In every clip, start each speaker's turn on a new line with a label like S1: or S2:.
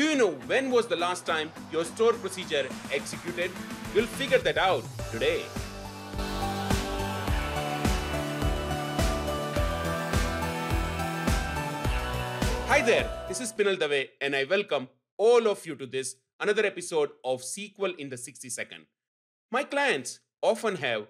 S1: Do you know when was the last time your store procedure executed? We'll figure that out today. Hi there, this is Pinal Dave and I welcome all of you to this another episode of SQL in the 60 second. My clients often have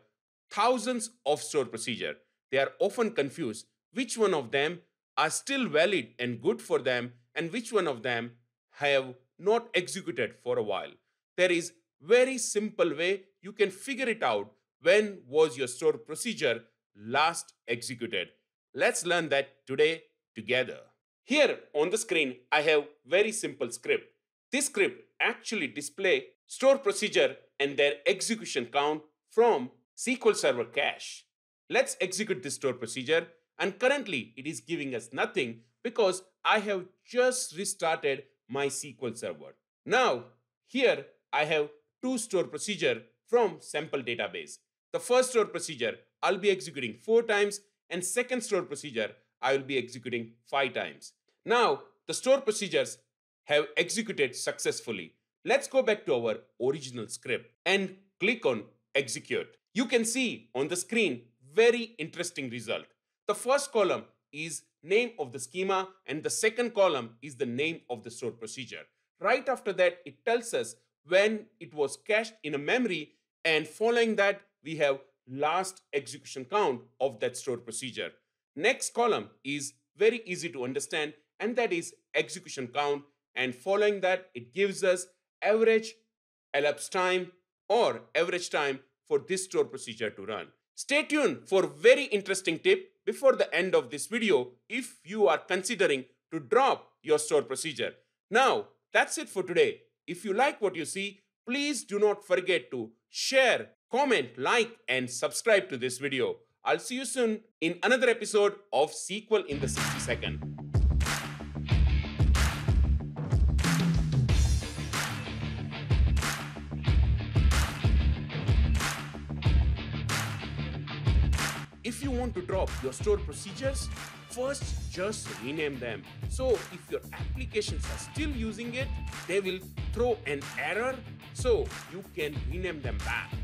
S1: thousands of store procedure. They are often confused which one of them are still valid and good for them and which one of them have not executed for a while. There is very simple way you can figure it out when was your store procedure last executed. Let's learn that today together. Here on the screen, I have very simple script. This script actually display store procedure and their execution count from SQL Server cache. Let's execute this store procedure and currently it is giving us nothing because I have just restarted my SQL Server. Now here I have two store procedure from sample database. The first store procedure I'll be executing four times and second store procedure I will be executing five times. Now the store procedures have executed successfully. Let's go back to our original script and click on execute. You can see on the screen very interesting result. The first column is name of the schema and the second column is the name of the store procedure. Right after that, it tells us when it was cached in a memory and following that, we have last execution count of that store procedure. Next column is very easy to understand and that is execution count and following that it gives us average elapsed time or average time for this store procedure to run. Stay tuned for a very interesting tip before the end of this video if you are considering to drop your store procedure. Now, that's it for today. If you like what you see, please do not forget to share, comment, like, and subscribe to this video. I'll see you soon in another episode of SQL in the 60 second. If you want to drop your store procedures, first just rename them. So if your applications are still using it, they will throw an error so you can rename them back.